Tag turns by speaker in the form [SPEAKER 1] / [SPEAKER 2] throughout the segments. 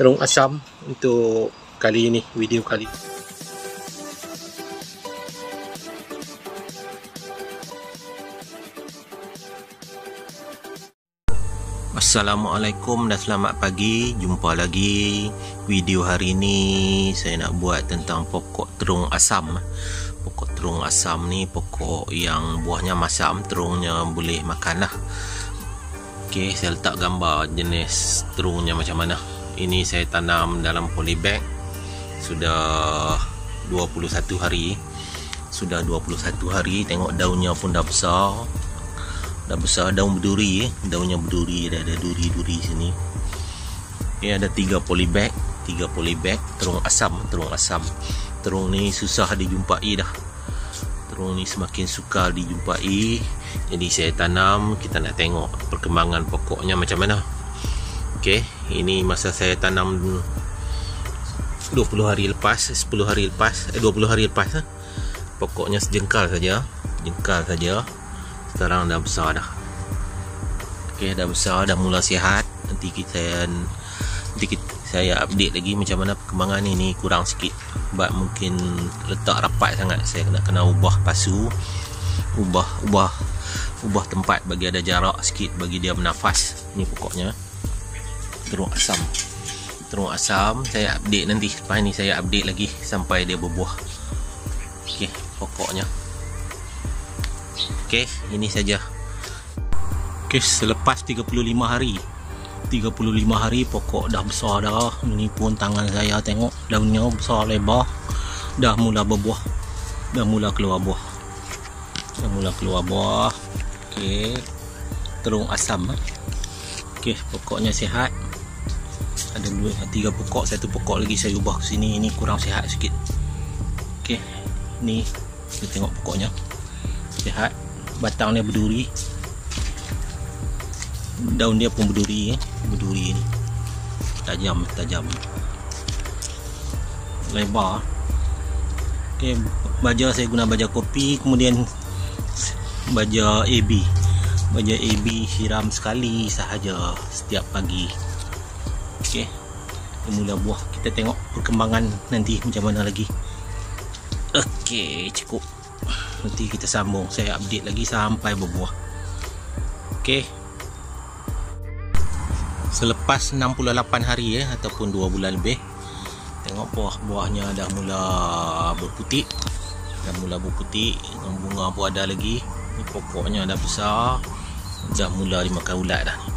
[SPEAKER 1] terung asam untuk kali ini video kali ini. Assalamualaikum dan selamat pagi. Jumpa lagi Video hari ini. Saya nak buat tentang pokok terung asam. Pokok terung asam ni Pokok yang buahnya masam Terungnya boleh makan lah. Ok saya letak gambar Jenis terungnya macam mana Ini saya tanam dalam polybag. Sudah 21 hari. Sudah 21 hari Tengok daunnya pun dah besar. Dah besar daun berduri eh. daunnya berduri dah ada duri-duri sini. Ni ada tiga polybag tiga polybag. Terung asam terung asam. Terung ni susah dijumpai dah. Terung ni semakin sukar dijumpai. Jadi saya tanam kita nak tengok perkembangan pokoknya macam mana ok ini masa saya tanam 20 hari lepas 10 hari lepas eh, 20 hari lepas eh. pokoknya sejengkal saja jengkal saja. Sekarang dah besar dah. Ok dah besar dah mula sihat. Nanti kita nanti kita, saya update lagi macam mana perkembangan ni ni kurang sikit sebab mungkin letak rapat sangat. Saya kena kena ubah pasu ubah ubah ubah tempat bagi ada jarak sikit bagi dia bernafas. Ni pokoknya terung asam terung asam saya update nanti lepas ni saya update lagi sampai dia berbuah ok pokoknya Okey, ini saja. Okey, selepas 35 hari. 35 hari pokok dah besar dah. Ini pun tangan saya tengok daunnya besar lebar. Dah mula berbuah. Dah mula keluar buah. Dah mula keluar buah. Okey. Terung asam. Eh. Okey, pokoknya sihat. Ada dua, tiga pokok, satu pokok lagi saya ubah ke sini. Ini kurang sihat sikit. Okey. Ni kita tengok pokoknya. Sihat batang dia berduri daun dia pun berduri eh. berduri ni tajam tajam lebar ok baja saya guna baja kopi kemudian baja AB baja AB siram sekali sahaja setiap pagi ok mula buah. Kita tengok perkembangan nanti macam mana lagi. Ok cukup. Nanti kita sambung. Saya update lagi sampai berbuah. Ok selepas 68 hari ya ataupun 2 bulan lebih tengok buah-buahnya dah mula berputik. Dah mula berputik. Bunga pun ada lagi. Ni pokoknya dah besar. Dah mula dimakan ulat dah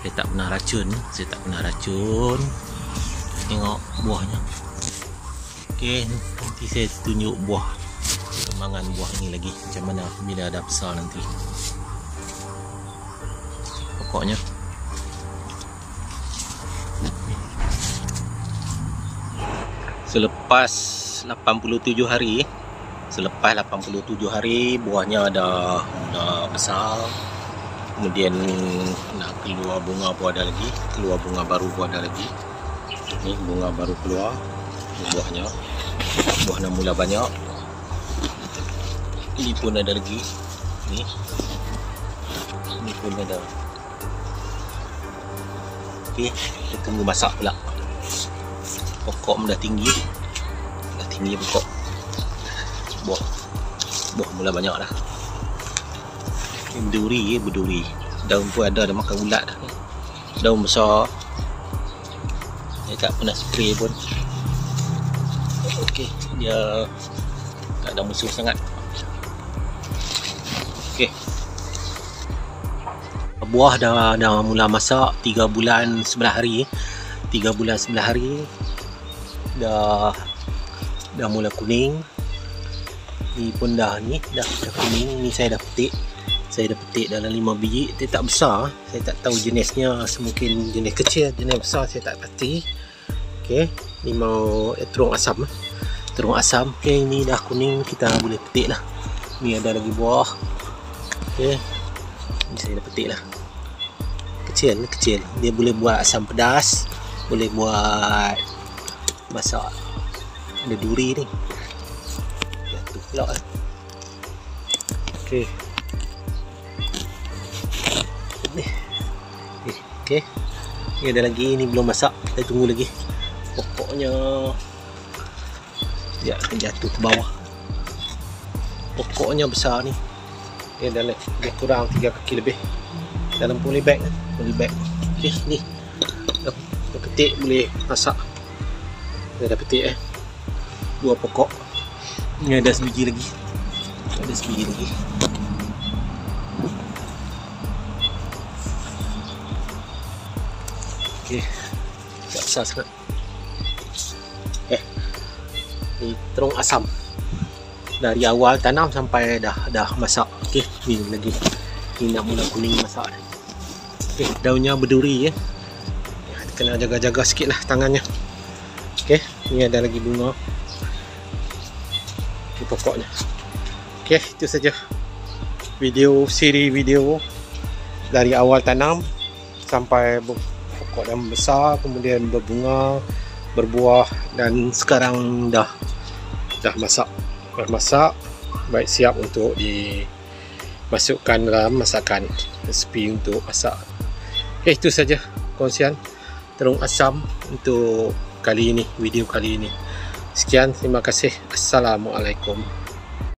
[SPEAKER 1] saya tak pernah racun saya tak pernah racun. Tengok buahnya. Ok nanti saya tunjuk buah. Perkembangan buah ni lagi. Macam mana bila dah besar nanti. Pokoknya. Selepas 87 hari selepas 87 hari buahnya dah dah besar kemudian nak keluar bunga pun ada lagi keluar bunga baru pun ada lagi. Ni bunga baru keluar buahnya buah mula banyak. Ini pun ada lagi. Ni. Ini pun ada. Ok kita tunggu masak pula. Pokok dah tinggi. Dah tinggi pokok. Buah. Buah mula banyak dah ini berduri eh, berduri daun pun ada dah makan ulat dah daun besar saya tak pernah spray pun ok dia tak ada musuh sangat Okey. Buah dah dah mula masak 3 bulan 9 hari. 3 bulan 9 hari dah dah mula kuning. Ni pun dah ni dah, dah kuning. Ni saya dah petik. Saya dah petik dalam 5 biji. Dia tak besar. Saya tak tahu jenisnya. Mungkin jenis kecil, jenis besar saya tak pasti. Okey, ni mau eh, terung asam. Terung asam. Okey, ni dah kuning. Kita boleh petik lah. Ni ada lagi buah okay. ni saya dah petik lah kecil kecil dia boleh buat asam pedas boleh buat masak ada duri ni jatuh pula lah ok ok Ni ada lagi ni belum masak. Kita tunggu lagi. Pokoknya dia akan jatuh ke bawah. Pokoknya besar ni. Dia dah lebih kurang 3 kaki lebih. Dalam polybag kan. Polybag. Okey, ni. Dah, petik boleh masak. Dah dah petik eh. Dua pokok. Ni ada sebiji lagi. Ada sebiji lagi. Okey. Tak besar sangat. Eh. Ni terung asam. Dari awal tanam sampai dah dah masak. Okey, ni lagi. Ni nak mula kuning masak. Okey, daunnya berduri ya. Kena jaga-jaga sikit lah tangannya. Okey, ni ada lagi bunga. Ni pokoknya. Okey, itu saja. Video siri video dari awal tanam sampai pokok dah besar kemudian berbunga berbuah dan sekarang dah dah masak. Dah masak baik siap untuk dimasukkan dalam masakan resipi untuk masak. Okay, itu saja kongsian terung asam untuk kali ini video kali ini. Sekian terima kasih. Assalamualaikum